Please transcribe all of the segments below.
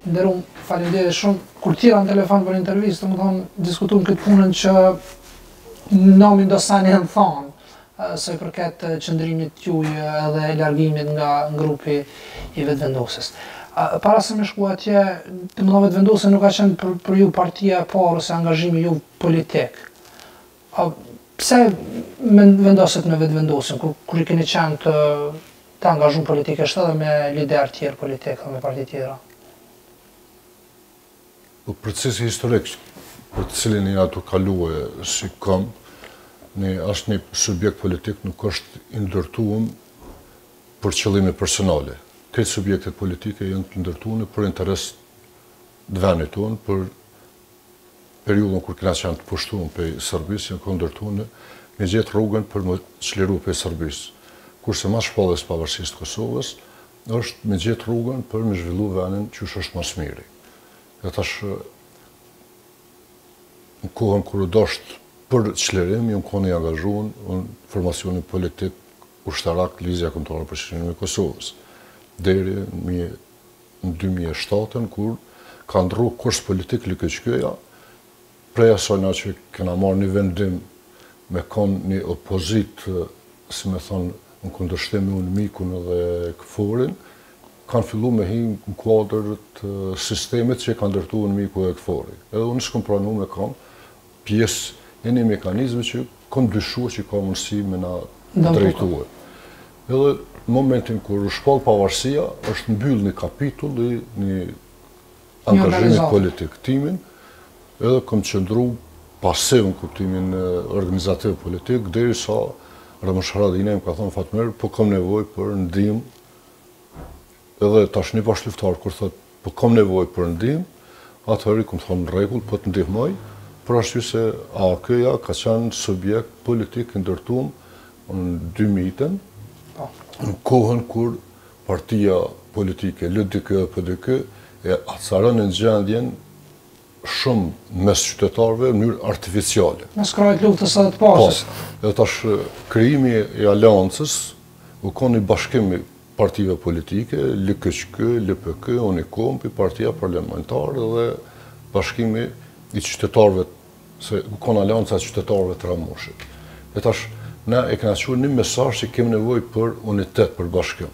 I nderum, faleminderit shumë. Kur t'i rana telefon për intervistë, me thon diskutum këtë punën që na me do sene me thon sa i përket qëndrimit tuj edhe largimit nga grupi i vetëvendosjes. Para se me shku atje, dmth vetëvendosje nuk ka qenë për, për ju partia e parë ose angazhimi ju politik. Pse vendosët me vetëvendosjen, kur, kur i keni qenë të, të angazhuar politikisht edhe me liderë tjerë politikë dhe me parti tjera? Po procesi historik për të cilin ne kemi kaluar si komb, në është një subjekt politik, nuk është i ndërtuar për qëllime personale. Krejt subjektet politike janë të ndërtuar për interes të vendit tonë, për periudhën kur kena qenë të pushtuar prej Serbisë, janë kon t'ndërtune, me gjetë rrugën për m'u çliru prej Serbisë. Kurse mas shpalljes s'pavarësisë të Kosovës, është me gjetë rrugën për me zhvillu venin qysh është ma s'miri. Dhe tash, në kohën kur u dasht për çlirim, jam kon i angazhun në formacionin politik, ushtarak, Lëvizja Kombëtare për Çlirimin e Kosovës. Deri në një në dy mijë e shtatën kur ka ndrru kurs politik LKÇK-ja, prej asaj na që kena marrë një vendim me kon një opozitë, si me thon, në kundërshtim me UNMIK-un dhe KFOR-in, kanë fillu me hi në kuadër të sistemit që e ka ndërtu UNMIK-u dhe KFOR-i. Edhe unë s'kom pranu me kon, pjesë e një mekanizmi që kom dyshuar që ka mundësi me na drejtue. Edhe në momentin kur u shpall pavarësia, është mbyll një kapitull i një angazhimi politik timin, edhe kom qëndru pasiv në kuptimin organizativ politik, derisa Ramush Haradinaj më ka thonë Fatmir, po kom nevojë për ndihmë Edhe tash një bashkëluftar kur thotë po kam nevojë për ndihmë, atëherë i kam thonë në rregull, po të ndihmoj, për arsye se AAK-ja ka qenë subjekt politik i ndërtuar në dy mijëten, në kohën kur partitë politike LDK-PDK e acaronin gjendjen shumë mes qytetarëve në mënyrë artificiale. Mes krahit t'luftës edhe të paqes. Po, edhe tash krijimi i aleancës u konë një bashkim i partive politike, LKÇK, LPK, Unikombi, partia parlamentare dhe bashkimi i qytetarëve, se u konë aleanca e qytetarëve të Ramushit. E tash, ne e kena çu një mesazh që kemi nevojë për unitet, për bashkim.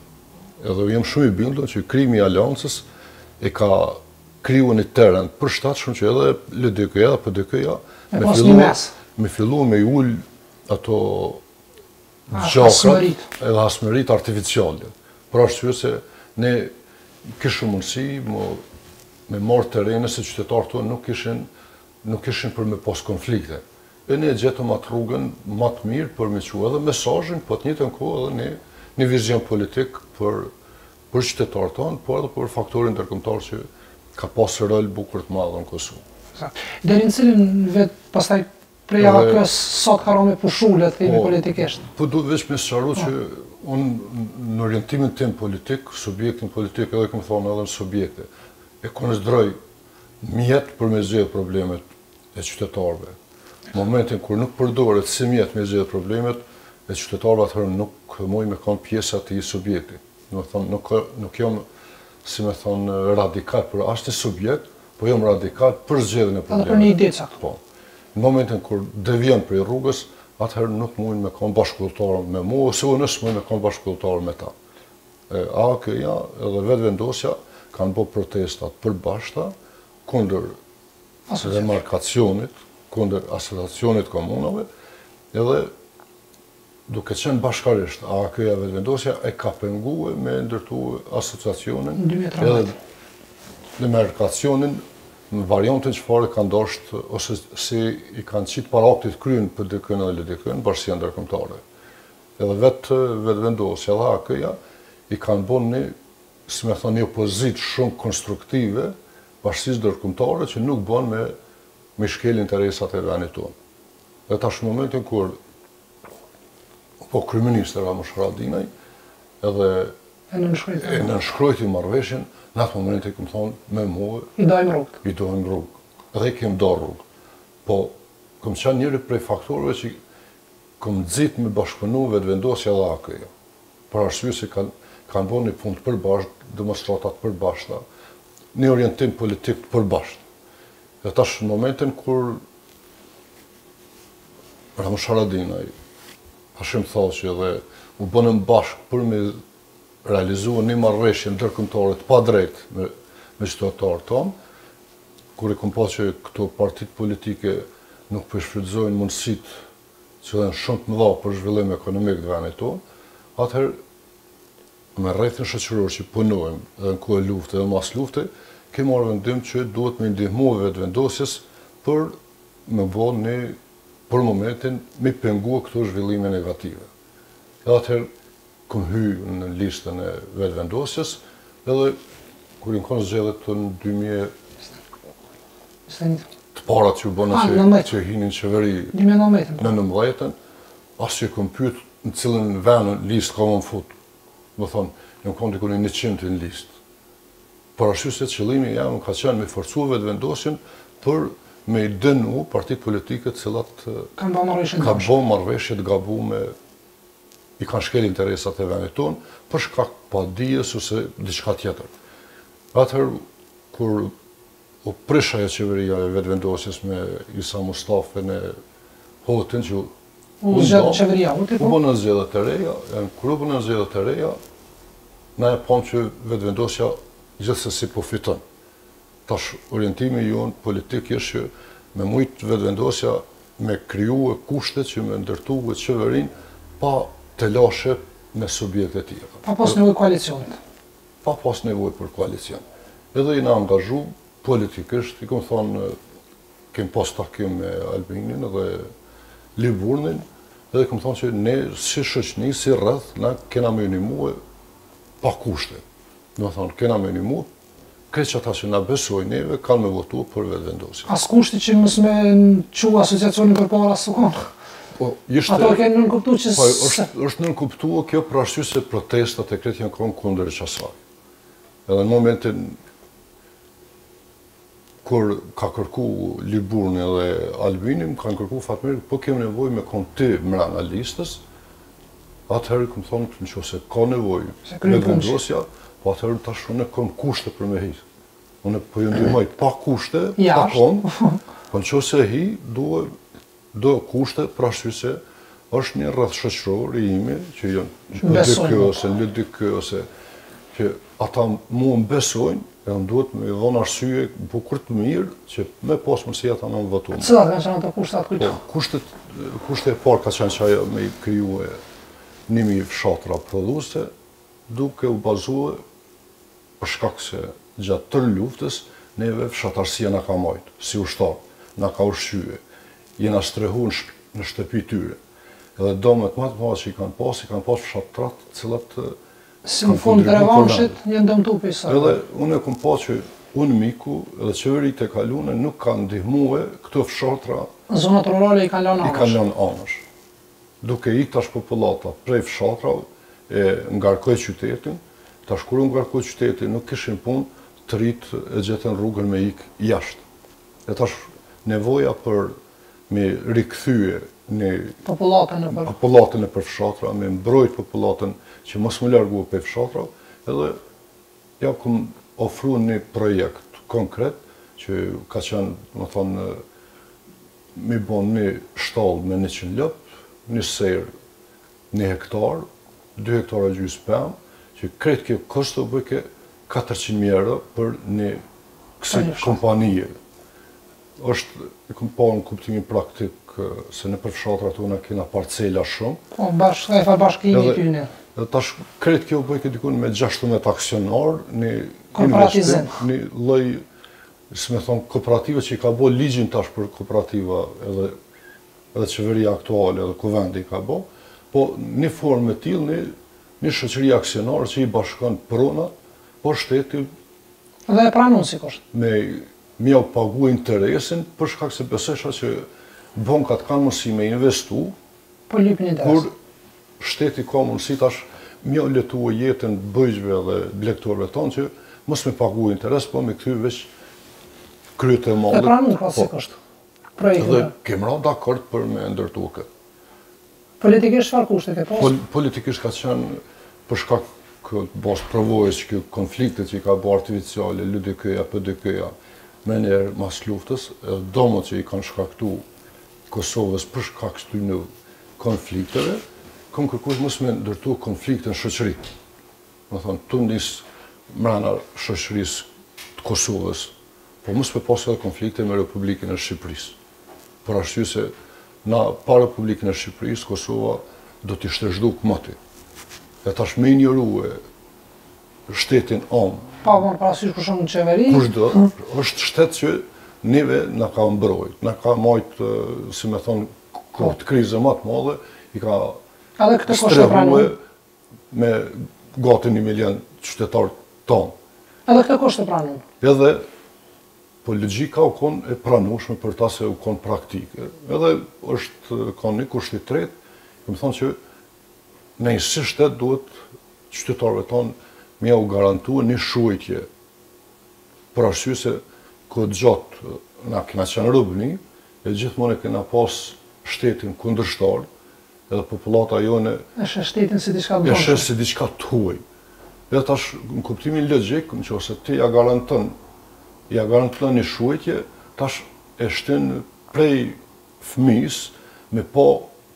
Edhe u jam shumë i bindun që krijimi i aleancës e ka krijue një teren të përshtatshëm që edhe LDK-ja dhe PDK-ja me fillu me i ulë ato gjakrat edhe hasmëritë artificiale. Pra është që se ne kishim mundësi me marrë terren se qytetarët nuk ishin nuk ishin për me pas konflikte. E ne gjetëm atë rrugën ma të mirë për me çu edhe mesazhin, po të njëjtën kohë edhe një vizion politik për për qytetarët tanë, por edhe për faktorin ndërkombëtar që ka pasur rol bukur të madh në Kosovë. Deri në cilin nivel pastaj prej AAK-s sa të ka rënë me punu le të themi po, politikisht? Po duhet veç me sqaru që unë në orientimin tem politik, subjektin politik e kam thonë edhe në subjekte, e konsideroj mjet për me zgjedhë problemet e qytetarëve. Në momentin kur nuk përdoret si mjet me zgjedhë problemet e qytetarëve atëherë nuk muj me kanë pjesëtar i subjektit. Do me thonë, nuk, nuk jam, si me thonë, radikal, për asnjë një subjekt, po jam radikal për zgjedhjen e problemeve. Për një ide caktu. Po. Në momentin kur devijon prej rrugës, atëherë nuk mund me konë bashkudhëtar me mu, ose unë s'muj me konë bashkudhëtar me ta. E, AAK-ja, edhe Vetëvendosja, kanë bo protesta të përbashkëta, kundër demarkacionit, kundër asociacionit të komunave, edhe Duke qenë bashkërisht AAK-ja dhe Vetëvendosja e ka pengue me ndërtu asociacionin edhe demarkacionin në variantin çfarë e kanë dashtë ose si i kanë qitë para aktit të kryem PDK-në dhe LDK-në, Bashkësia Ndërkombëtare. Edhe vetë Vetëvendosja dhe AAK-ja i kanë bo ni, si me thonë, ni opozitë shumë konstruktive Bashkësisë Ndërkombëtare që nuk bon me i shkel interesat e venit tonë. Dhe tash në momentin kur u bo kryeministër Ramush Haradinaj, edhe e nënshkrojti, e nënshkrojti marrëveshjen, në atë moment i kom thonë me mu, i dajmë rrugët. I dajmë rrugët. Dhe i kemë da rrugët. Po, kom qenë njëri prej faktorëve që kom nxitë me bashkëpunu Vetëvendosja dhe AAK-ja. Për arsye se kanë kanë bo një punë të përbashkët, demonstrata të përbashkëta, një orientim politik të përbashkët. Dhe tash në momentin kur Ramush Haradinaj, Hashim Thaçi dhe u bënën bashkë për me realizue një marrëveshje ndërkombëtare të padrejtë për qytetarët tonë, kur e kam pa që këto partitë politike nuk po i shfrytëzojnë mundësitë që janë shumë të mëdha për zhvillim ekonomik të venit tonë, atëherë me rrethin shoqëror që punojmë edhe në kohë lufte edhe mas lufte, kemi marrë vendim që duhet me i ndihmu Vetëvendosjes për me bo ni, për momentin, me i pengue këto zhvillime negative. Edhe atëherë kom hy në listën e Vetëvendosjes edhe kur jon kon zgjedhjet këto në dy mijë e, të parat që u bënë që hinin qeveri në nëmbëdhjetën, As që i kom pyet në cillin ven në listë ka me m'fut. Domethan, jam kon diku në njëqind në listë. Për arsye se qëllimi jem ka qenë me e forcu Vetëvendosjen për me i denu partitë politike të cilat kanë bërë marrëveshje të gabuara. Kanë bërë marrëveshje të gabuara, i kanë shkel interesat e vendit tonë për shkak të padijes ose diçka tjetër. Atëherë kur U prish ajo qeveria e Vetëvendosjes me Isa Mustafën e Hotin që U zgjedh qeveria Hoti po? U bënë zgjedhje të reja, kur u bënë zgjedhje të reja, na e pamë që Vetëvendosja gjithsesi po fiton. Tash orientimi jonë politik është ish që me mujtë Vetëvendosja me krijue kushtet që me ndërtue qeverinë pa telashe me subjekte tjera. Pa pas nevojë koalicionit? pa pas nevojë për koalicion. Edhe jena angazhu politikisht, i kom thonë, kem pas takim me Albinin dhe Liburnin, edhe i kom thonë që ne si shoqni, si rreth, na kena me u nimue pa kushte. Domethonë, kena me u nimu, krejt qata që na besojn neve, kanë me votu për Vetëvendosjen. As kushti që mos me nënshkru asociacionin përpara s'u konë. Po, ishte... Ato u kanë nënkuptu që... Po, është, është nënkuptu kjo për arsye se protestat e krejt janë konë kundër qasaj. Edhe në momentin kur ka kërku Liburni dhe Albini m'kanë kërku Fatmir, po kemë nevoj me konë ty mrena listës, atëherë kom thonë në qoftë se ka nevoj Vetëvendosja, po atëherë tash unë kom kushte për me hi. Unë po ju ndihmoj pa kushte, pa konë, po në qoftë se hi, duhe Do kushte, për arsye se është një rreth shoqëror i imi që janë në LDK ose në PDK ose që ata mua më besojnë e unë duhet me i dhonë arsye bukur të mirë që me pas mundësi ata me më votu mu. Cilat kanë qenë ato kushte a t'kujtohen? Po, kushtet, kushti i parë ka qenë qaj me i krijue ni mijë fshatra prodhuese duke u bazue për shkak se gjatë tërë luftës neve fshatarësia na ka majtë, si ushtarë, na ka ushqye, jena strehu në shpi, në shtëpi tyre, dhe domet ma të mëdha që i kanë pas, i kanë pas fshatrat të cilat Si një formë revanshit, janë dëmtu prej saj. Edhe unë e kom pa që UNMIK-u dhe qeveritë e kalune nuk kanë ndihmue këto fshatra. Zonat rurale i kanë lanë anësh. I kanë lanë anësh. Duke ikë tash popullata prej fshatrave e ngarkoi qytetin, tash kur u ngarku qyteti nuk kishin punë, të rijtë e gjetën rrugën me ikë jashtë. E tash nevoja për me rikthye popullatën nëpër fshatra, me mbrojtë popullatën që mos mu largu prej fshatrave, edhe ja kom ofru ni projekt konkret që ka qenë, domethënë, Mi bon ni shtallë me njëqind lop, ni serë ni hektar, dy hektar e gjysmë pemë, që krejt kjo kosto bëjke katërqind mijë euro për ni kësi kompanije. Është, e kom parë në kuptimin praktik, se nëpër fshatrat tona kena parcela shumë. Po, bash, si i tha bashkimi i tyne. Edhe tash krejt kjo u bëjke diku me gjashtëmbëdhjetë aksionarë, ni investim, ni lloj si me thonë, kooperative që i ka bo ligjin tash për kooperativa edhe edhe qeveria aktuale edhe kuvendi i ka bo, po një formë e tillë, një një shoqëri aksionare që i bashkon pronat, po shteti Dhe e pranun si kusht. me mjau pagu interesin për shkak se besojsha që bankat kanë mundësi me investu Po lypin garancë. Kur shteti ka mundësi tash mja u letue jetën bujqve dhe blegtorve tanë që mos me pagu interes, po me kthy veç kryet e mallit. E pranun këtë si kusht. Projektin tënd. Dhe kem ra dakord për me e ndërtu këtë. Politikisht çfarë kushte ke pas? Politikisht ka qenë për shkak këtë bash përvojës që konfliktet që i ka bo artificiale, LDK-ja, PDK-ja, menjëherë mas luftës, edhe damet që i kanë shkaktu Kosovës për shkak këtyne konflikteve, kam kërkuar mos me ndërtu konflikte në shoqëri. Domethonë tu nis mrena shoqërisë të Kosovës, po mos me pas edhe konflikte me Republikën e Shqipërisë. Për arsye se na pa Republikën e Shqipërisë Kosova do të ishte zhdukë moti. Dhe tash me injorue shtetin omë. Pa marë parasysh kush është në qeveri. Kush do, është shtet që neve na ka mbrojt, na ka majtë, si me thonë, kohë të krize ma të mëdha, i ka strehue me gati një milion qytetarë tonë. Edhe këtë kusht e pranun? Edhe, po logika u konë e pranushme për ta se u konë praktike. Edhe është kanë një kusht i tretë, kem thonë që Ne si shtet duhet qytetarëve tonë me ja u garantu një shujtje për arsye se kohë gjatë na kena qenë robni e gjithmonë e kena pas shtetin kundërshtar edhe popullata jone e sheh shtetin si diçka të dhunshme e sheh si diçka të huaj edhe tash në kuptimin logjik në qoftë se ti ja garanton ja garanton një shujtje tash e shtyn prej fëmijës me pa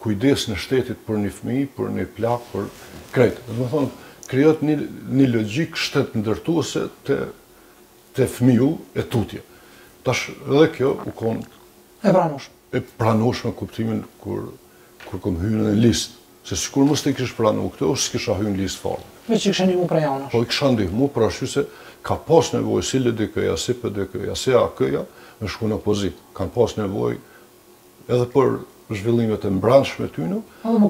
kujdesin e shtetit për një fëmijë, për një plak, për krejt. Domethënë, krijohet një një logjikë shtetndërtuese te te fëmiju e tutje. Tash edhe kjo u kon e pranueshme, e pranueshme në kuptimin kur kur kom hyrë në listë. Se sikur mos të kish pranu këto, unë s'kisha hy në listë fare. Veç i kisha ndihmu prej anësh. Po i kisha ndihmu për arsye se ka pas nevojë si LDK-ja, si PDK-ja, si AAK-ja me shku në opozitë. Kanë pas nevojë edhe për zhvillimet e mbrendshme të tyne,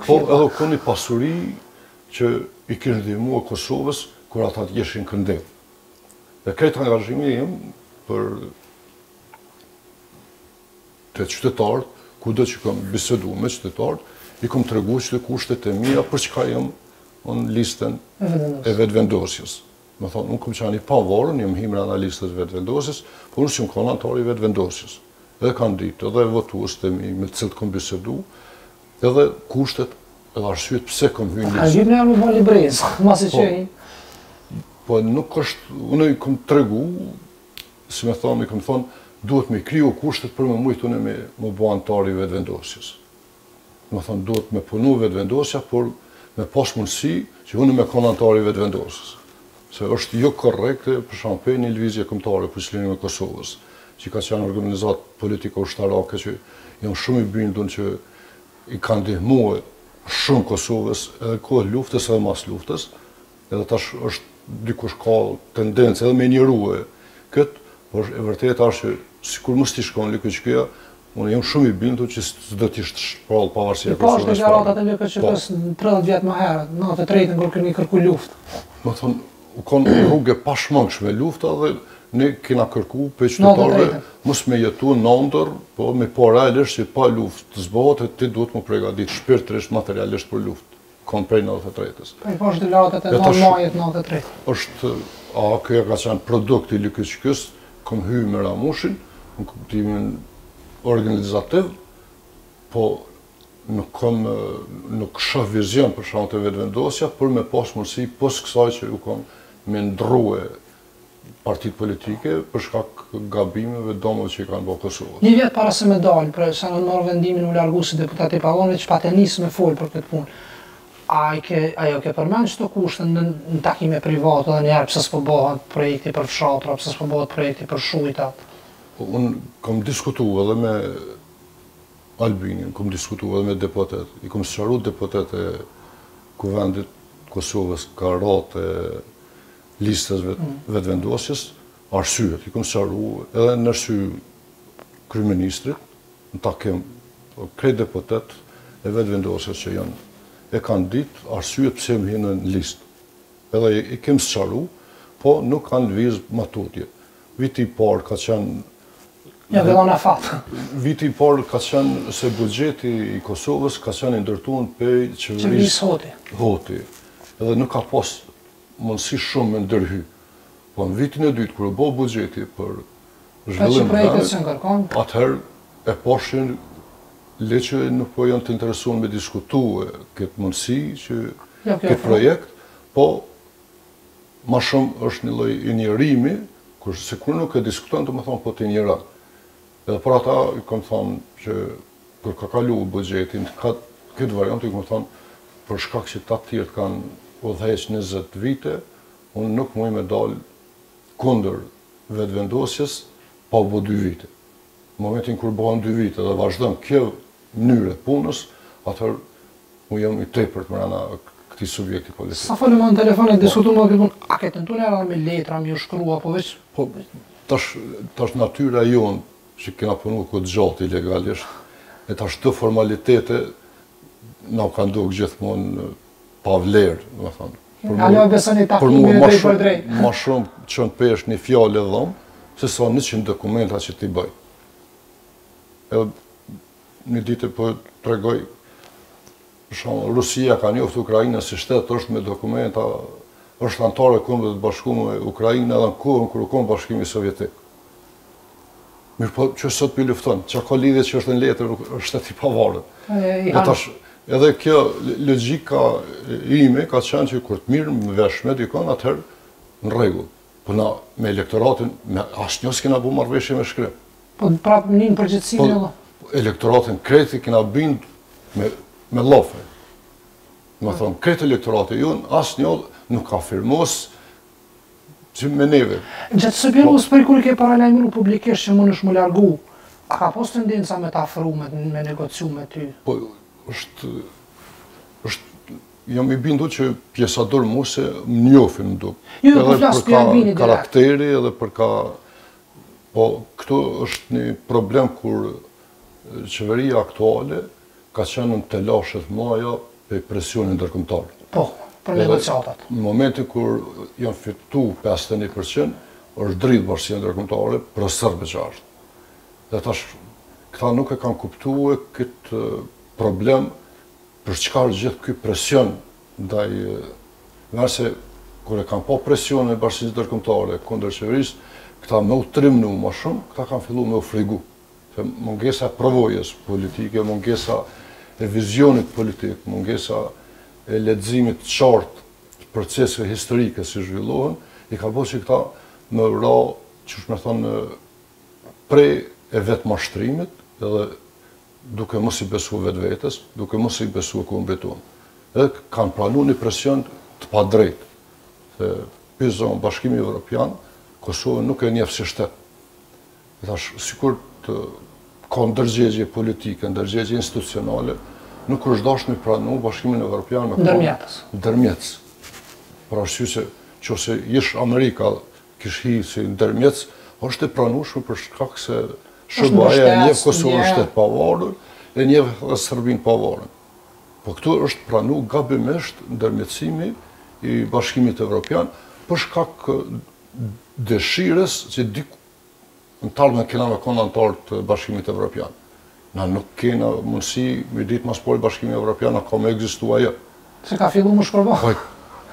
po edhe u kon një pasuri që i kish ndihmue Kosovës kur ata të ishin këndej. Dhe krejt angazhimi im për te qytetarët, kudo që kam bisedu me qytetarët, i kam tregu që kushtet e mia për çka jam në listën e vetëvendosjes. Domethënë, unë kam qenë i pavarur, kam hy me emër në listën e vetëvendosjes, por unë s'jam konë antar i vetëvendosjes. Edhe kanë ditë, edhe votuesit e mi, me të cilët kam bisedu, edhe kushtet edhe arsyet pse kam hyrë në listën. Ke hyrë me librezë, masi që i... Po, po nuk është, unë i kam tregu, si me thënë, i kam thonë, duhet me kriju kushtet për me mujtë une me më bo antar i vetëvendosjes. Domethënë, duhet me punu vetëvendosja, për me pas mundësi që une me konë antar i vetëvendosjes. Se është jo korrekte, për shembull një Lëvizje Kombëtare, për Çlirimin e Kosovës, që ka qenë organizatë politiko-ushtarake, që jam shumë i bindun që i ka ndihmue shumë Kosovës edhe kohë luftës edhe mas luftës, Edhe tash është dikush ka tendencë edhe me injorue këtë, por e vërteta është që sikur mos t'ish konë LKÇK-ja, unë jam shumë i bindur që s'do të ishte shpallë pavarësia e Kosovës. I pashë deklaratat e LKÇK-së në 30 vjet më herët, nëntëdhetë e tretë kur keni kërku luftë. Domethënë, u kanë rrugë e pashmangshme lufta dhe ne kena kërku prej qytetarëve mos me jetu n'andërr, po me pa realisht që pa luftë s'bëhet e ti duhet me u pregaditë shpirtërisht, materialisht për luftë. Kam prej nëntëdhetë e tretës. Po i pashë deklaratat e në majit nëntëdhetë e tretë. Është, a kjo ka qenë produkt i LKÇK-së, kom hy me Ramushin, në kuptimin organizativ, po nuk kom, nuk shoh vizion për shembull te vetëvendosja, për me pas mundësi, pos kësaj që u kon me ndrue partitë politike për shkak gabimeve, dëmeve që i kanë bërë Kosovës. Një vjet para se me dalë, para se unë mora vendimin u largove si deputet i pavarur, veç pate nis me fol për këtë punë. A i ke, a ju ke përmend ato kushte në, në takime private edhe një herë pse s'po bëhet projekti për fshatra, pse s'po bëhet projekti për shujtat? Po unë kam diskutuar edhe me Albinin, kam diskutuar edhe me deputet, i kam sqaruar deputetët e Kuvendit Kosovës ka rate Listës Vetëvendosjes arsyet i kam sqaruar edhe në sy kryeministrit në takim krejt deputetët e Vetëvendosjes që janë e kanë dit arsyet pse kam hi në listë edhe i kam sqaru po nuk kanë lëviz më tutje viti i parë ka qenë ja dhe le në afat viti i parë ka qenë se buxheti i Kosovës ka qenë i ndërtum prej qeverisë Hoti edhe nuk ka pasë mundësi shumë me ndërhy, po në vitin e dytë kur u bë buxheti për zhvillim të vendit, atëherë e po shihet që nuk po janë të interesuar me diskutue këtë mundësi, qët projekt, po ma shumë është një lloj injorimi, kurse kur nuk e diskuton domethënë po të injoron. Edhe për ata i kam thënë që kur ka kalu buxheti në këtë variant i kam thënë për shkak që këta tjerët kanë udhëheq 20 vite, unë nuk muj me dalë kundër Vetëvendosjes pa u bë dy vite. Në momentin kur bëhen dy vite dhe vazhdon kjo mënyrë e punës, atëherë Unë jam i tepërt mrena këtij subjekti politik. Sa folëm në telefon e diskutum edhe këtë punë, a ke tentu njëherë me letra me ju shkru apo veç? Po, tash, tash natyra jonë që kena punu kohë gjatë ilegalisht, e tash këto formalitete na kanë duk gjithmonë pa vlerë, domethënë. Ti e beson takimin e drejtpërdrejtë? Ma shumë çon peshë një fjalë e dhënë, se sa njëqind dokumenta që t'i bëj. Edhe Një ditë po tregoj për shembull Rusia ka njoft Ukrainën si shtet është me dokumenta është anëtare e Kombeve të Bashkume Ukraina edhe në kohën kur u kon Bashkimi Sovjetik. Mirëpo, qe sot po e lufton, çka lidhje që është në letër, është shtet i pavarur. Dhe tash, edhe kjo logika ime ka qenë që kur të merremi vesh me dikon, atëherë në rregull. Po na me elektoratin, me asnjë s'kena bo marrëveshje me shkrim. Po në prapë një në përgjithësi me lo? Po, elektoratin krejt e kena bind me, llafe. Domethonë, krejt elektoratin jonë, asnjë nuk ka firmos diçka me neve. Gjëtë së bjenu, së përkur ke paralajmëru publikisht që munesh m'u largu, a ka pas tendenca me t'afru me, me negociu me ty? Po, është, është Jam i bindur që pjesa dërrmuese më njofin më duk. Jo, jo, po flas për Albinin direkt. Karakteri edhe për kah po këtu është një problem kur qeveria aktuale ka qenë në telashe të mëdha prej presionit ndërkombëtar. Po, për negociatat. Në momentin kur janë fitu 51%, është dridh bashkësia ndërkombëtare për çfarë është. Dhe tash këta nuk e kanë kuptuar këtë problem Për çka gjithë ky presion ndaj nesh se kur e kanë pa presionin e bashkësisë ndërkombëtare kundër qeverisë, këta me u trimnu ma shumë, këta kanë fillu me u frigu. Se mungesa e përvojës politike, mungesa e vizionit politik, mungesa e leximit të qartë të proceseve historike si zhvillohen, i ka bo që këta me u ra, qysh me thanë, pre e vetëmashtrimit edhe duke mos i besu vetvetes, duke mos i besu kombit tonë. Dhe kanë pranu një presion të padrejtë, se bash Bashkimi Evropian, Kosovën nuk e njef si shtet. Dhe thash, sikur të ka ndërgjegje politike, ndërgjegje institucionale, nuk është dashtë me pranu Bashkimin Evropian me kon ndërmjetës. Ndërmjetës. Për arsye se, në qoftë se ish Amerika, kish hi si ndërmjetës është e pranushme për shkak se SHBA-ja e njef Kosovën shtet të pavarun, e njef edhe Serbinë të pavarun. Po këtu është pranu gabimisht ndërmjetësimi i Bashkimit Evropian për shkak dëshirës që di Në të ardhmen kena me kon anëtar të Bashkimit Evropian. Na nuk kena mundësi me ditë ma së pari Bashkimi Evropian a ka me ekzistu a jo. Se ka fillu me u shpërba. Po,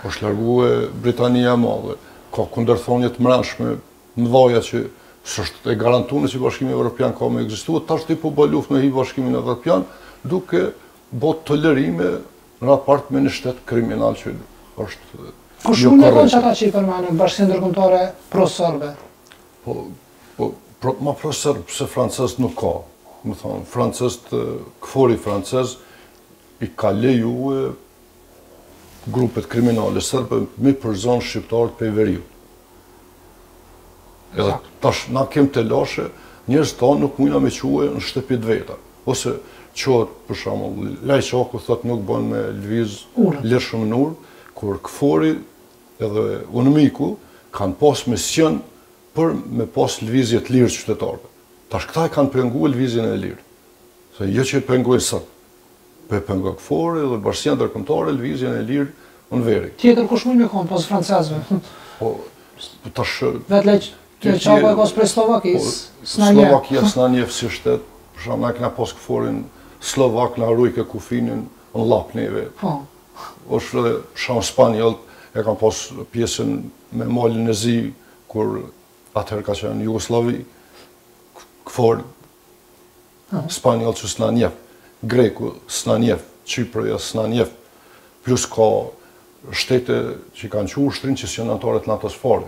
është largue Britania e Madhe. Ka kundërthanie të mrenshme të mëdhaja që s'është e garantume që Bashkimi Evropian ka me ekzistu, tashti po bon luftë me hi në Bashkimin Evropian duke bo tolerime në rapart me një shtet kriminal që është jo korrekt. Kush mund me kon qata që i përmende, Bashkësia Ndërkombëtare proserbe? Po, po, ma proserbë se francezët nuk ka. Me thanë, francezët, KFOR-i francez i ka lejue grupet kriminale serbe me i përzanë shqiptarët pej veriut. Edhe tash, na kemi Telashe, njerëzt tanë nuk mujna me i çue në shtëpi të veta. Ose, çohet, për shembull, Lajçaku thot nuk ban me lëviz lirshëm në urë, kur KFOR-i Edhe UNMIK-u kanë pas mision për me pas lëvizje të lirë të qytetarëve. Tash këta e kanë pengue lëvizjen e lirë. Se jo që e pengojnë sot. Po e pengojnë KFOR-i dhe bashkësia ndërkombëtare lëvizjen e lirë në veri. Tjetër kush mund me kon pos francezëve. Po tash. Vetë Lajçaku është prej Sllovakisë. S'na njeh. Sllovakia s'na njeh si shtet. Për shembull na e kena pas KFOR-in sllovak na rujke kufinin në Llap neve. Po. Ose për shembull spanjollët e kanë pas pjesën me Malin e Zi, kur atëherë ka qenë Jugosllavi, KFOR spanjoll që s'na njef, greku s'na njef, Qiproja s'na njef, plus ka shtete që kanë çu ushtrin që s'janë anëtare të NATO-s fare.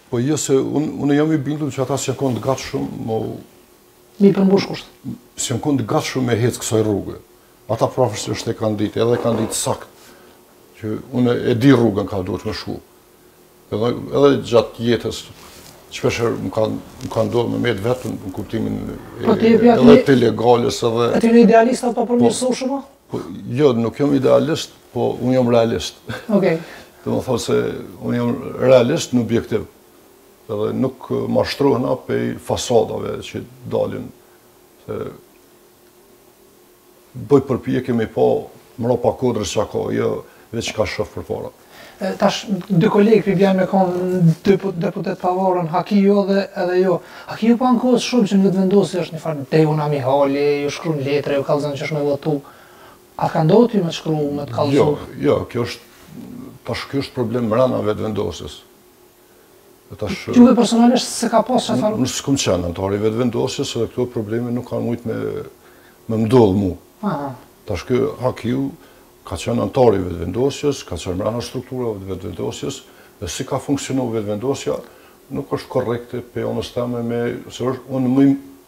Po jo se unë jam i bindur që ata s'janë kanë të gatshëm më mi përmbush kusht. S'janë kanë të gatshëm me ecë kësaj rruge. Ata prapërsisht e kanë ditë, edhe e kanë ditë sakt që unë e di rrugën ka duhet me shku. Edhe edhe gjatë jetës shpeshherë më ka më ka ndodhur me met vetëm në kuptimin e po, edhe të legales edhe. A ti je idealist a po shumë? Po, jo, nuk jam idealist, po unë jam realist. Okej. Domethonë se unë jam realist në objektiv. Edhe nuk mashtrohna pej fasadave që dalin. Se bëj përpjekje me pa mrapa kodrës çka ka, jo veç çka shoh përpara. Tash dy kolegë po i bjen me kon dy deputetë t'pavarur Hakiu dhe edhe jo. Hakiu po ankohet shumë që në Vetëvendosje është një farë Dejona Mihali, ju shkruan letra, ju kallëzon qysh me votu. A të ka ndodhur ty me të shkru, me të kallëzu? Jo, jo, kjo është tash ky është problem mbrana Vetëvendosjes. Tash Juve personalisht s'ka pas çfarë? Unë s'kam qenë anëtar i Vetëvendosjes dhe këto probleme nuk kanë mujt me më ndodh mua. Aha. Tash ky Hakiu Ka qenë anëtar i Vetëvendosjes, ka qenë mbrana strukturave të Vetëvendosjes dhe si ka funksionu Vetëvendosja, nuk është korrekte prej anës teme me, se është, unë me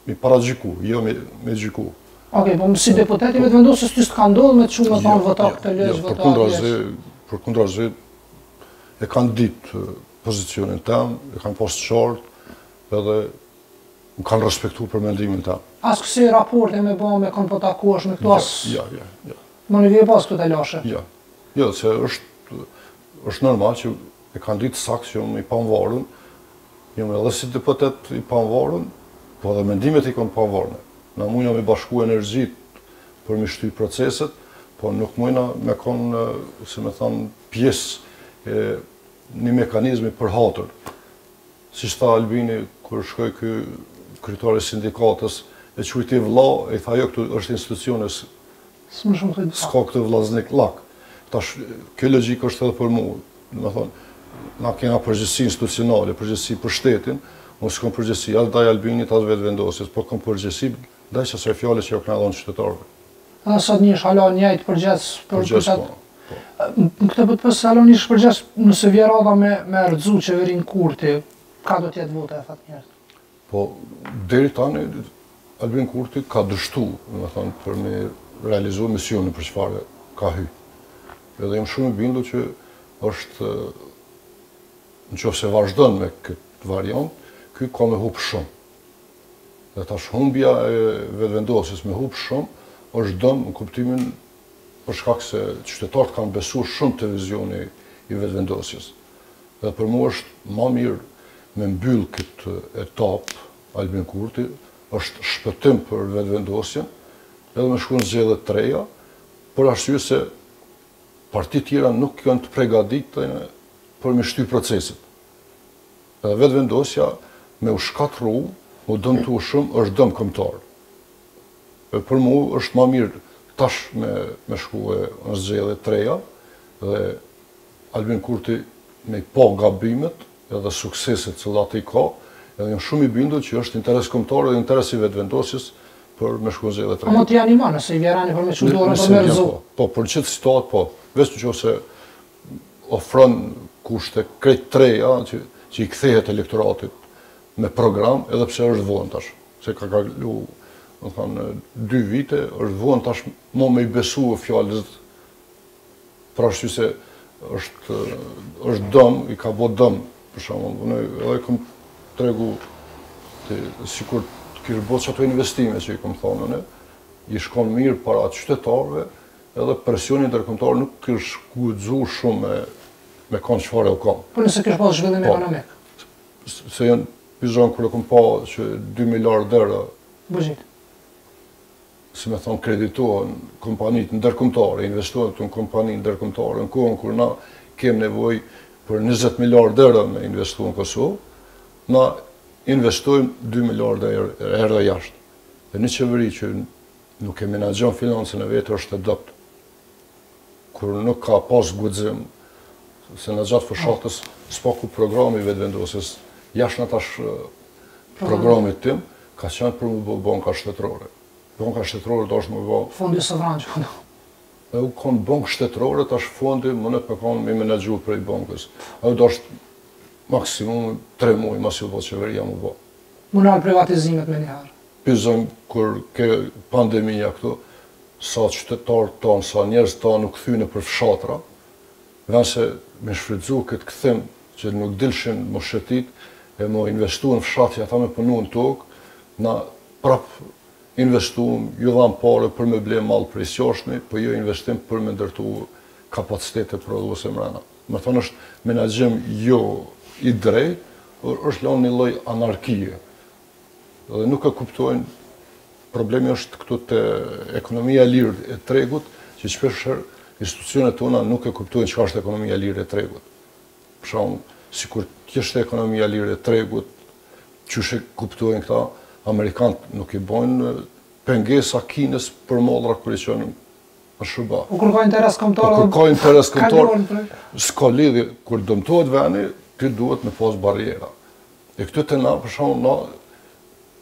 i paragjyku, jo me gjyku. Okej, po si deputet i Vetëvendosjes ty s'të ka ndodhur me të çu me thonë voto këtë ligj, voto atë ligj? Jo, jo, përkundrazi, përkundrazi e kanë ditë pozicionin tem, e kanë pas të qartë, edhe më kanë respektu për mendimin tem. As kësi raporte me ba me kon po takohesh me këta as? Jo, jo, jo, jo. Pra nuk i ke pas këto telashe? Jo. Jo, se është, është normal që e kanë ditë saktë që jam i pavarur, jam edhe si deputet i pavarur, po edhe mendimet i kam të pavarura. Na mujna me bashku energjitë për me shty proceset, po nuk mujna me kon, si me thonë, pjesë e një mekanizmi për hatër. Siç tha Albini, kur shkoi ky kryetari i sindikatës, e quajti vëlla, ai tha jo këtu është institucioni, s'ka këtu vëllaznillak. Tash, kjo logjikë është edhe për mua. Do të thonë, na kena përgjegjësi institucionale, përgjegjësi për shtetin, unë s'kam përgjegjësi as ndaj Albinit, as Vetëvendosjes, por kam përgjegjësi ndaj asaj fjale që iu kena dhënë qytetarëve. Edhe sot nihesh hala njëjtë përgjegjës për këtë. Përgjegjës, po. Këtë po të pyes s'po m'u përgjigjesh nëse vjen radha me e rrëzu qeverinë Kurti, ka do të jetë vota e Fatmirit. Po deri tani Albin Kurti ka dështu, do të thonë për me realizuar misionin për çfarë ka hy. Edhe jam shumë i bindur që është në qofë se vazhdon me këtë variant, ky ka me hupë shumë. Dhe tash humbja e Vetëvendosjes me hupë shumë, është dëm në kuptimin për shkak se qytetarët kanë besu shumë te vizioni i Vetëvendosjes dhe për mu është ma mirë me mbyllë këtë etapë Albin Kurti është shpëtim për Vetëvendosjen edhe me shku në zgjedhje t'reja për arsye se partitë tjera nuk janë të pregaditne për me shty proceset dhe Vetëvendosja me u shkatrru me u dëmtu shumë është dëm kombëtar Për mu është ma mirë tash me shku në zgjedhje t'reja dhe Albin Kurti me i pa gabimet edhe sukseset që eventualisht i ka edhe jam shumë i bindur që është interes kombëtar edhe interes i Vetëvendosjes për me shku në zgjedhje t'reja. A muj ta nimoni nëse i vjen reni për me çu dorën për me rrëzu? Po, në qët situatë po, veç në qoftë se ofron kushte krejt të reja që i kthehet elektoratit me program edhe pse është vonë tash. Se ka kalu, domethënë, dy vite, është vonë tash mo me i besu fjalës për arsye se është është dëm, i ka bo dëm, për shembull, unë edhe kam tregu të sikur të kish bo qato investime që i kam thonë unë, ish kon mirë para qytetarëve, edhe presioni ndërkombëtar nuk kish guxu shumë me me kanë çfarë u kanë. Po nëse kish bo zhvillim po. ekonomik. Se jam pizmu kur e kom pa që 2 miliardë euro si me thonë, kreditohen kompanitë ndërkombtare, investohen në kompanitë ndërkombtare, në kohën kur na kem nevojë për 20 miliardë euro me investu në Kosovë, na investojmë 2 miliardë euro jashtë. Dhe një qeveri që nuk e menaxhon financën e vet është e dobët. kur nuk ka pas guxim, se në gjatë fushatës s'paku programi i Vetëvendosjes, jashtë tash programit tim, ka qenë për me bo banka shtetërore. Banka shtetërore u dasht me u bo... Fondi sovran që u kanë. E u konë bankë shtetërore, u dasht fondi me kanë për me u menaxhu prej bankës. E u dasht maksimum tre muaj, masi u bo qeveria me u bo. Me ndalë privatizimet menjëherë. Pyzëm kur ke pandemija këtu, sa qytetarët tanë, sa njerëzit tanë u kthyen nëpër fshatra, n'vend se me shfrytëzu këtë kthim që nuk dilshin me shetitë e me investu në fshat që ata me punu në tokë, na prapë investuam, ju dhamë pare për me ble mall prej s'jashtmi, po jo investim për me ndërtu kapacitete prodhuese mrena. Domethënë është menaxhim jo i drejtë, por është lanë një lloj anarkie. dhe nuk e kuptojnë problemi është këtu te ekonomia e lirë e tregut që shpesh herë institucionet tona nuk e kuptojnë çka është ekonomia e lirë e tregut. Për shembull, sikur kjo është ekonomia e lirë e tregut, qysh e kuptojnë këta, amerikanët nuk i bojnë pengesa Kinës për mallra kur i çon në SHBA. Po kërkojnë interes kombëtar. Po kërkojnë interes kombëtar. S'ka lidhje kur dëmtohet vani, ti duhet me pas barriera. E këtu te na, për shembull, na...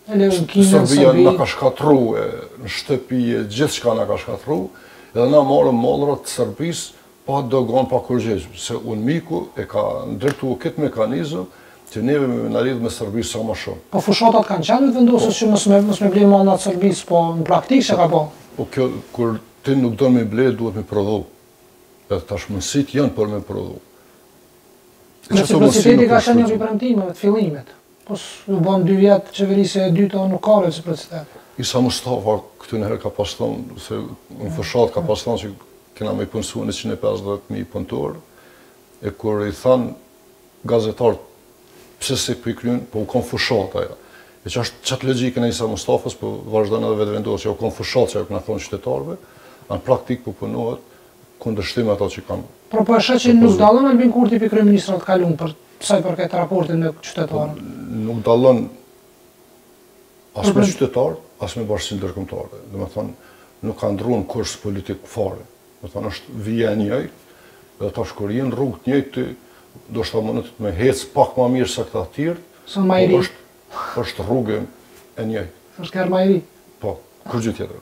Serbia na ka shkatrru edhe shtëpi e gjithçka na ka shkatrru, edhe na marrim mallra të Serbisë pa doganë, pa kurgjë, se UNMIK-u e ka ndërtu këtë mekanizëm që neve me na lidhë me Serbi sa më shumë. Po fushatat kanë qenë të Vetëvendosjes po, që mos me, me ble mallra të Serbisë, po në praktikë çka po? Po kjo, kur ti nuk don me ble, duhet me prodhu. Edhe tash mundësitë janë për me prodhu. Reciprociteti ka qenë një prej premtimeve të fillimit. Po u bënë dy vjet qeverisja e dytë e nuk ka reciprocitet. Isa Mustafa këtu një herë ka pas thënë se në fushatë ka pas thënë që kena me i punësu njëqind e pesëdhjetë mijë punëtorë, e kur i thanë gazetarët pse s'e po i kryen, po u kon fushatë ajo. E tash qatë logjikën e Isa Mustafës, po vazhdon edhe Vetëvendosja, u kon fushatë çka u kena thonë qytetarëve, a në praktikë po punohet kundërshtim ato që kanë. Pra po e sheh që nuk dallon Albin Kurti prej kryeministrave të kalum për sa i përket raportit me qytetarët. Nuk dallon as me qytetarët, as me bashkësinë ndërkombëtare. Domethënë nuk ka ndrruar kurs politik fare. Domethënë është vija e njëjtë dhe tash kur je në rrugë të njëjtë ti, ndoshta munet me hec pak ma mirë se këta tjerët, Se ma i ri. Po, është rrugë e njëjtë. Është pak ma i ri. Po, kurgjë tjetër.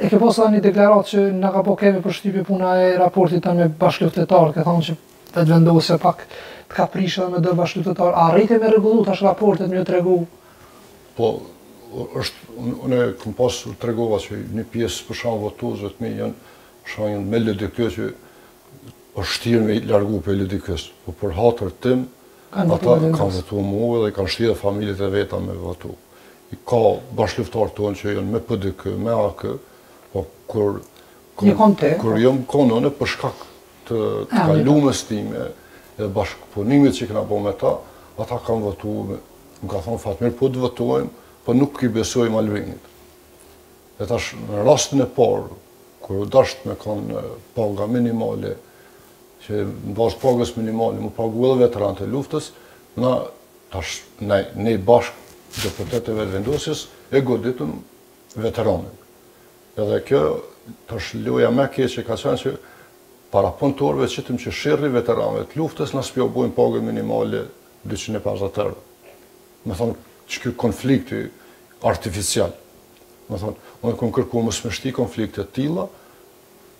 E ke pasur edhe një deklaratë që na ka bo shumë përshtypje puna e raportit tënd me bashkëluftëtarët, ke thonë që Vetëvendosja pak të ka prishë edhe me do bashkëluftëtarë, a arrite me rregullu tash raportet, me ju tregu? Po, është, unë kam pasur, tregova që një pjesë për shembull votuesve të mi janë për shembull janë me LDK që është shtirë me largu prej LDK-së, po për hatër tim ata kanë votuar mua dhe kanë shtirë familjet e veta me votu. Ka bashkëluftëtarë tanë që janë me PDK, me AAK, po kur... Je konë ti? Kur jom konë, për shkak të kalumës time dhe bashkëpunimit që kena bo me ta, ata kanë votu, më ka thonë Fatmir, po të votojmë, po nuk i besojmë Albinit. Dhe tash, në rastin e parë, kur u dasht me konë paga minimale, që në bazë pagës minimale, me pagu edhe veteranët e luftës, na Tash ne bashkë deputetëve të Vetëvendosjes e goditëm veteranin. Edhe kjo tash loja ma e keqe ka qenë që para punëtorëve qitëm që sherri i veteranëve të luftës na s'po e bojmë pagën minimale dyqind e pesëdhjetë euro. Me thonë ky konflikti artificial. Me thonë, unë kam kërku mos me shti konflikte të tilla,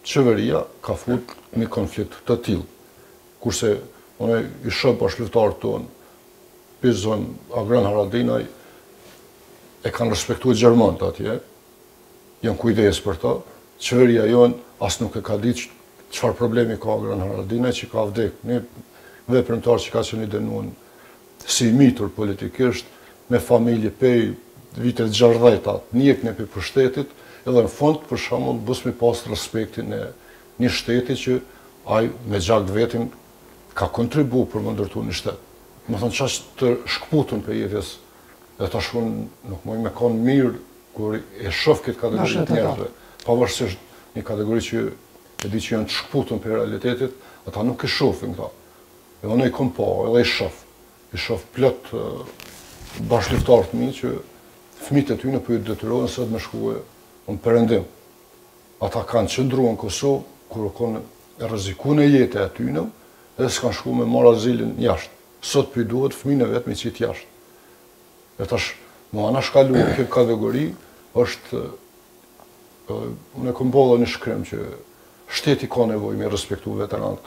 qeveria ka fut një konflikt të tillë. Kurse, unë i shoh bashkëluftëtarët tonë, Pizon, Agron Haradinaj, e kanë respektu gjermanët atje, janë kujdes për ta, qeveria jonë as nuk e ka ditë çfarë problemi ka Agron Haradinaj, që ka vdekë, një veprimtar që ka qenë i dënuar si i mitur politikisht, me familje pej viteve 60-ta, ndjek e këne pej pushtetit, edhe në fund, për shembull, mos me pasë respektin e Një shteti që ai me gjak të vetin ka kontribu për me ndërtu një shtet. Do me thonë qaq të shkputun prej jetjes dhe tash unë nuk muj me kon mirë kur e shof këtë kategori të njerëzve. Pavarësisht një kategori që e di që janë të shkputun prej realitetit, ata nuk i shofin këta. E unë i kom pa edhe i shof. I shof plot bashkëluftarë të mi që fëmijët e tyne po u detyrohen sot me shkue në Perëndim. Ata kanë qëndru në Kosovë kur u konë e rrezikune jeta e tyne dhe s'kanë shku me marrë azilin jashtë. Sot po ju duhet fëmijën e vet me e qitë jashtë. E tash me anashkalu këtë kategori është unë e kom bo edhe një shkrim që shteti ka nevojë me respektu veteranët.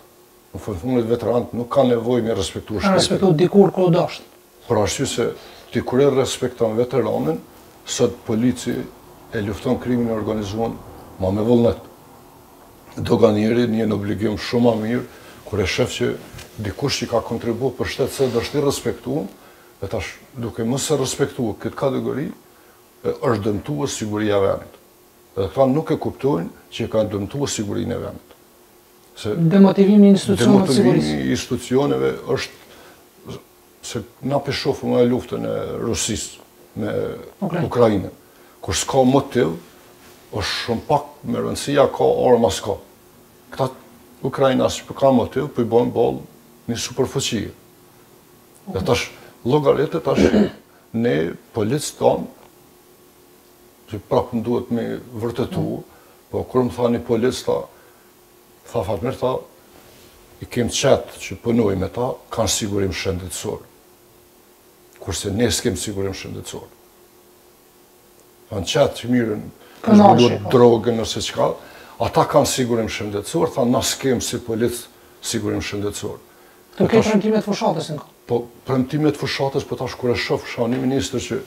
Në fund fundit veteranët nuk kanë nevojë me respektu shtetin. E kanë respektu dikur kur u dasht. Për arsye se ti kur e respekton veteranin, sot polici e lufton krimin e organizuar ma me vullnet. Doganieri ndien obligim shumë ma mirë kur e shef që dikush që ka kontribu për shtet sot është i respektum, e tash duke mos e respektu këtë kategori është dëmtue siguria e vendit. Dhe këta nuk e kuptojnë që e kanë dëmtue sigurinë e vendit. Se demotivimi i institucioneve të sigurisë. Demotivimi i institucioneve është Se na pe shofim luftën e Rusisë me Ukrainën. Kur s'ka motiv, është shumë pak me rëndësi a ka armë a s'ka. Këta ukrainas që po kanë motiv, po i bojnë ballë një superfuqie. Dhe tash, llogarite tash, ne policët tonë, që prapë më duhet me vërtetu, po kur më tha një polic, tha, Tha Fatmir tha, I kemë qent që punojmë me ta, kanë sigurim shëndetësor. Kurse ne s'kemë sigurim shëndetësor. Tha qent që mirren, kanë zbulu po drogën ose qka, ata kanë sigurim shëndetësor, tha na s'kemë si polic sigurim shëndetësor. Po këto premtimet fushatës në kohë? Po, premtimet fushatës, po tash kur e shof, shof një minister që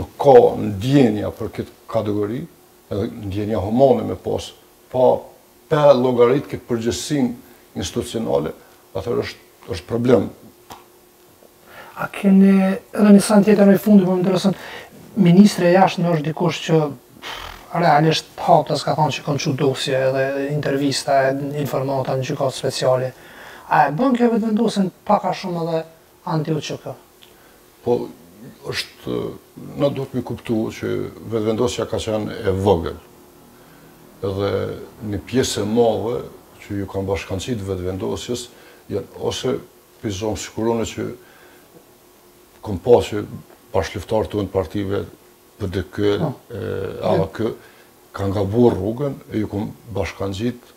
nuk ka ndjenja për këtë kategori, Edhe ndjenja humane me pas, pa pa e llogaritë këtë përgjegjësinë institucionale, atëherë është është problem. A keni edhe një send tjetër i fundit, po më intereson, ministrja e jashtme është dikush që realisht haptas ka thonë që kanë çu dosje edhe intervista e informata në gjykatë speciale. A e bën kjo vetëvendosjen pak a shumë edhe Anti UÇK, Po, është, na duhet me kuptu që Vetëvendosja ka qenë e vogël. Edhe një pjesë e madhe që ju kanë bashkangjitë Vetëvendosjes janë ose po e zojmë sikur unë që kom pa që bashkëluftarë tonë të partive PDK, AAK kanë gabuar rrugën e ju kanë bashkangjitë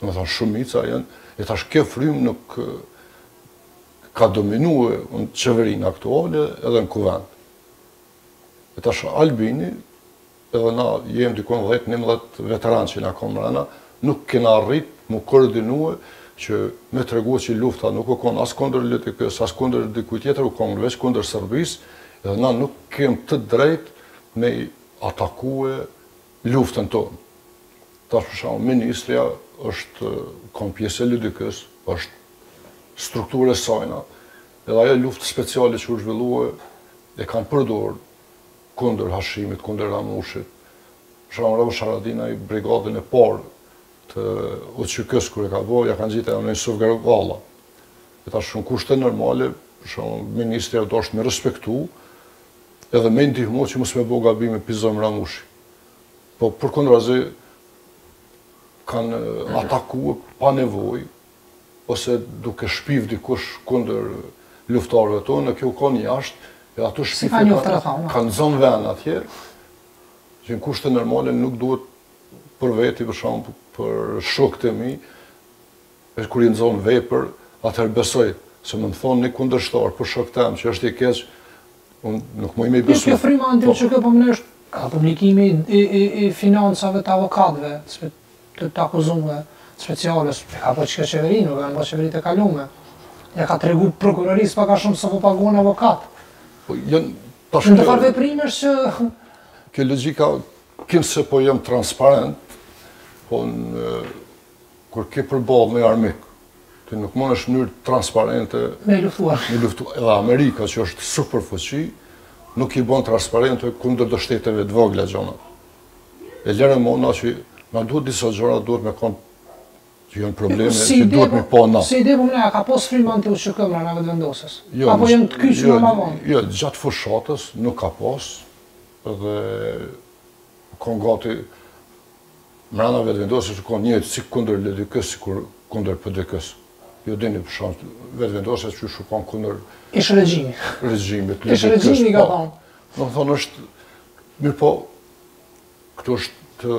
Domethënë shumica janë, e tash kjo frymë nuk ka dominue në qeverinë aktuale edhe në kuvend. E tash Albini, edhe na jemë dikun 10-11 veteran që jena konë mrena, nuk kena rrit mu koordinue që me tregue që lufta nuk u konë as kundër LDK-së, as kundër dikuj tjetër, u konë veç kundër Serbisë, edhe na nuk kemë të drejt me e atakue luftën tonë. Tash për shembull ministrja është kanë pjesë e LDK-së, është strukturë e sajna, edhe ajo luftë speciale që u zhvillue e kanë përdorur kundër Hashimit, kundër Ramushit. Për shembull Ramush Haradinaj brigadën e parë të UÇK-së kur e ka bërë, ja kanë gjetë edhe në një sofë gargalla. E tash në kushte normale, për shembull ministrja u dasht me respektu Edhe me i ndihmu që mos me bo gabime po e zojmë Ramushi. Po përkundrazi kanë atakue pa nevoj, ose duke shpif dikush kundër luftarëve tonë, e kjo konë jashtë, e ato shpifje kanë zënë vend atje, që në kushte normale nuk duhet për veti për shembull, për shokët e mi, E kur i nxon vepër, atëherë besoj, se me më thon një kundërshtar për shok tem që është i keq, unë nuk muj me i besu. Mirë, kjo fryma tash po. që kjo po më është publikimi i financave të avokatëve, të të akuzumve, Speciales, e ka bo kjo qeveri, nuk e kanë bo qeveritë e kalume. Ia ka tregu prokuroris pak a shumë sa po paguan avokat. Po, janë, tash kjo... Një farë veprimesh që... Kjo logika, kinse po jemë transparent, po në Kur ke përballë një armik, ti nuk mundesh në mënyrë transparente me luftu, me luftu. Edhe Amerika që është superfuqi, nuk i bon transparente kundër do shteteve të vogla gjanat. E lëre më na që na duhet disa gjana, duhet me kon që janë probleme si që duhet me pa, na. Sipas teje, po a, ka pas frymë të UÇK-së mrena Vetëvendosjes? Jo, Apo janë të kyçur jo, më vonë? Jo, gjatë fushatës nuk ka pas, dhe kanë gati Mrena Vetëvendosjes është konë njëjtë si kundër LDK-së sikur kundër PDK-së. Ju dini për shembull Vetëvendosja qysh u kanë kundër Ish regjimi. Regjimi. Ish regjimi ka thonë. Po, do të thotë është mirëpo këtu është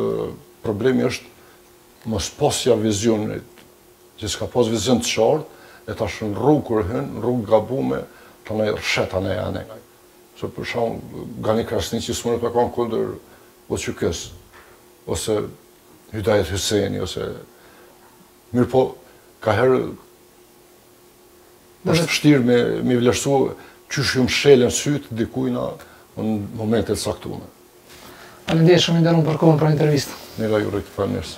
problemi është mospasja e vizionit që s'ka pas vizion të qartë, e tash në rrugë kur hyn, në rrugë të gabume, të nëjë rësheta anë e anë. Se për shembull, Gani Krasniqi s'mundet me kanë kundër UÇK-së, ose Hydajet Hyseni, ose... Mirëpo, ka herë... është vështirë me i vlerësu qysh i mshelen sytë dikujna në momente t'caktume. Faleminderit shumë i nderuar për kohën për intervistë. Me nder ju rritë, faleminderit.